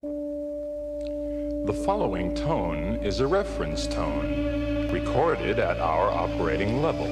The following tone is a reference tone, recorded at our operating level.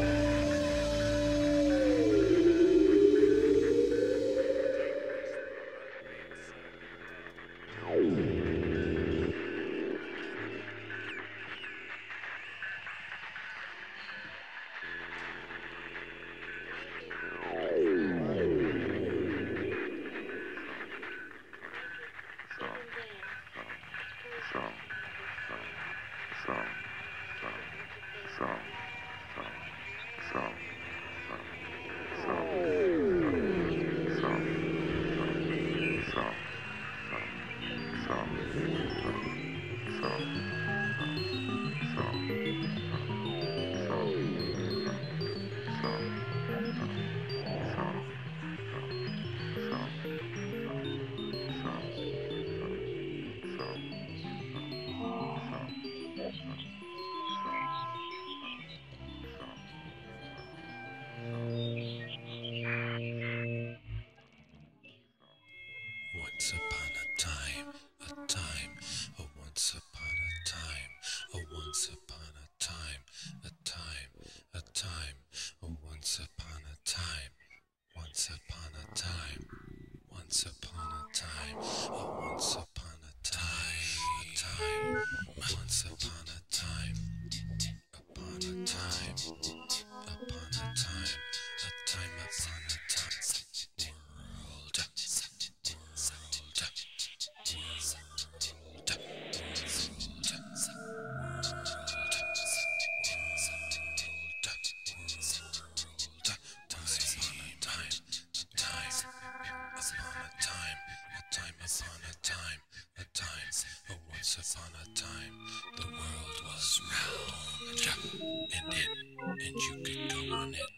Once upon a time, the world was round, and it, and you could go on it.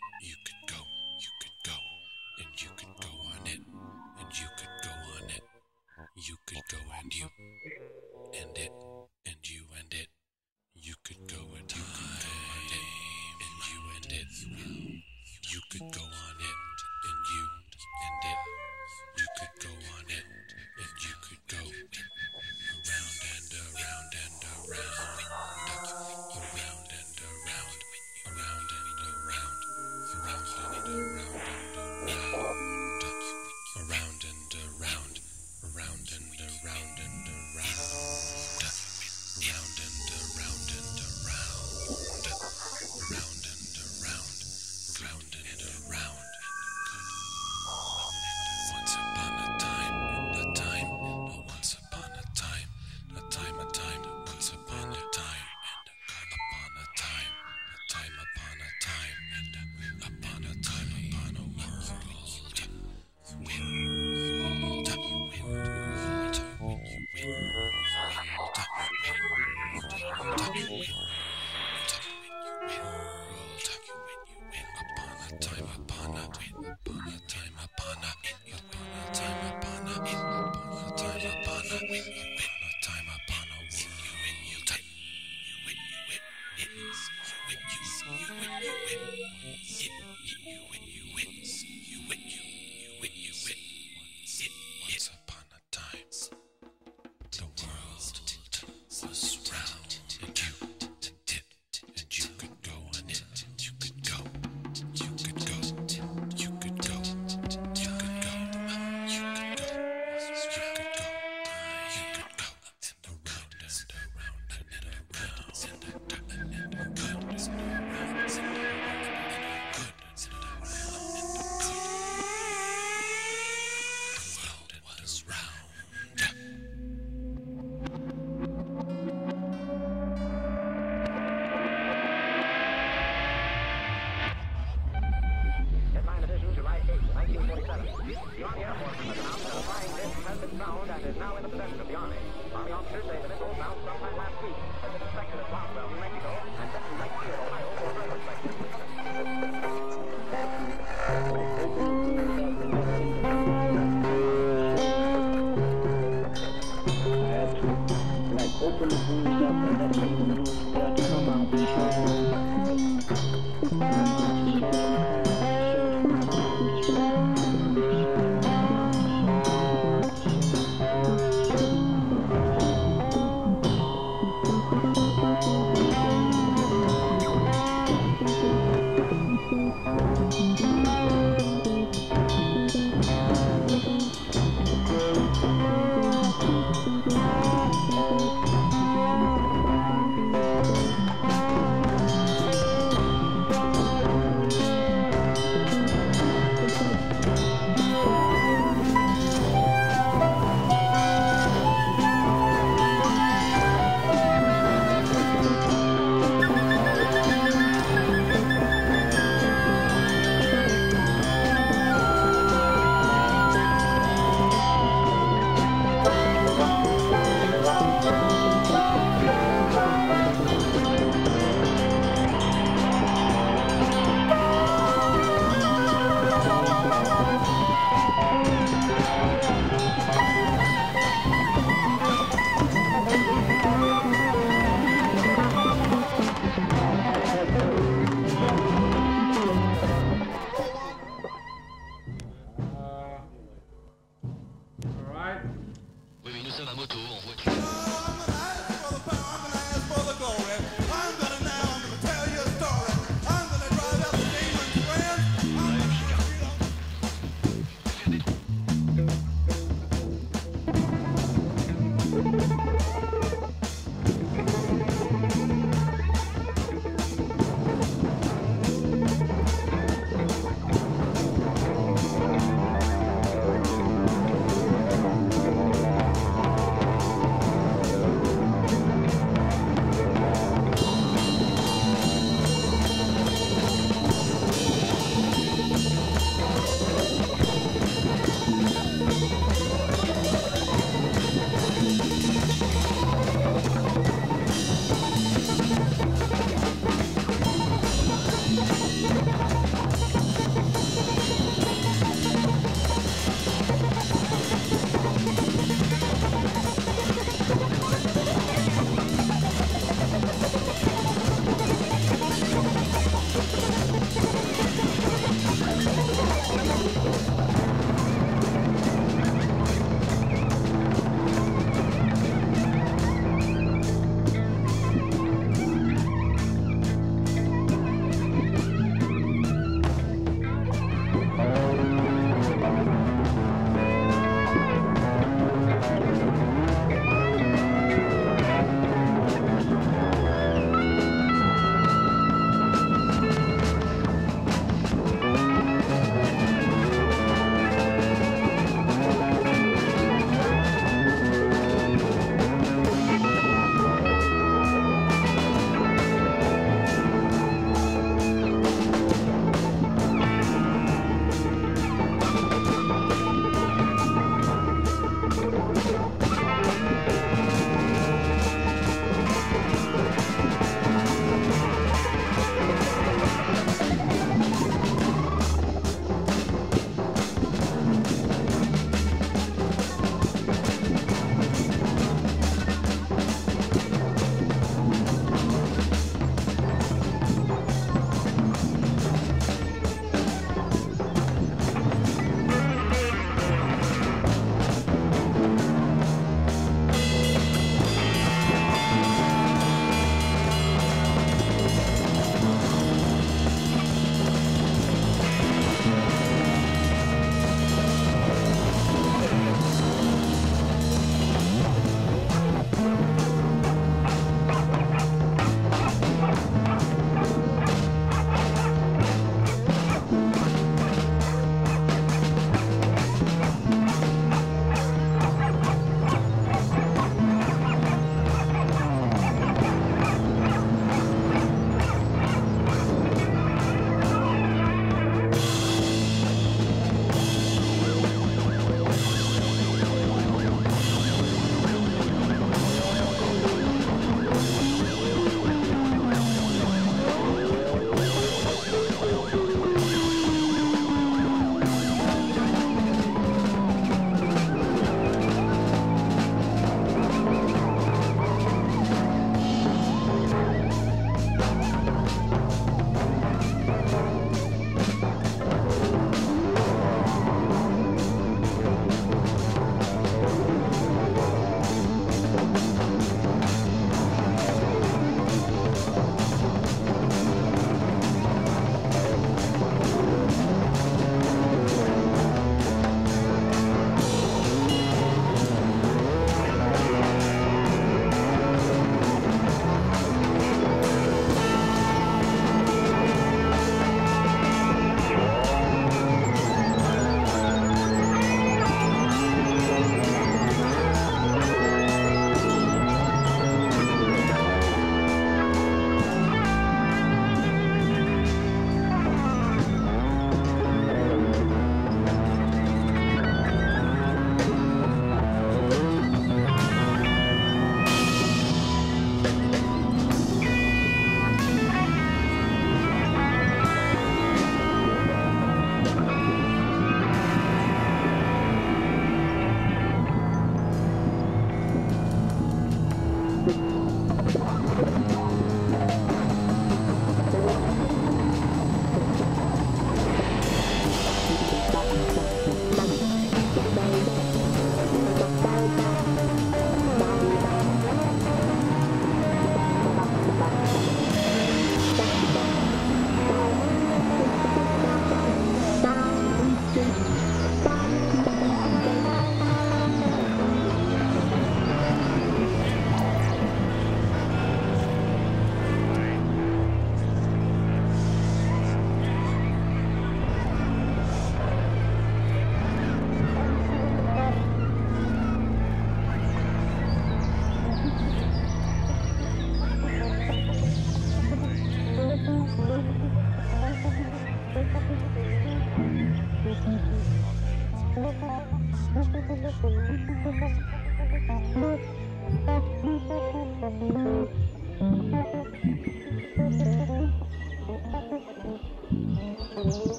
Tuesday, a Nichols bounced sometime last week, and then second at Rockwell, New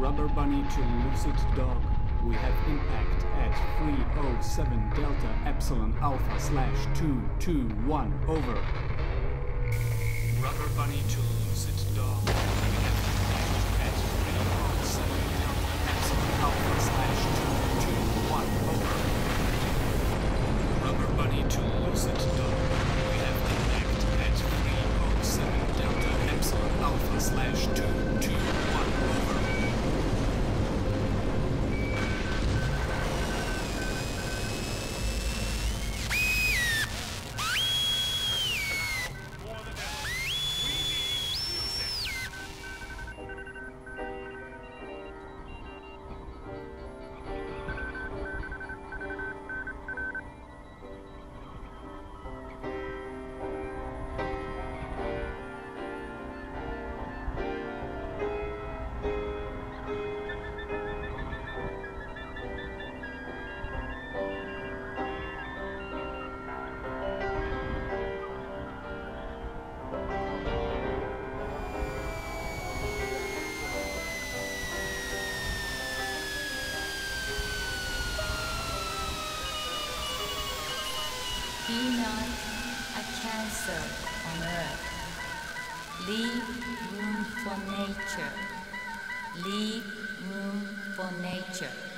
Rubber Bunny to Lucid Dog. We have impact at 307 Delta Epsilon Alpha slash 221. Over. Rubber Bunny to Lucid Dog. We have impact at 307 Epsilon Alpha slash 221. Over. Rubber Bunny to Lucid Dog. We have impact at 307 Delta Epsilon Alpha slash 221. Over. Be nature.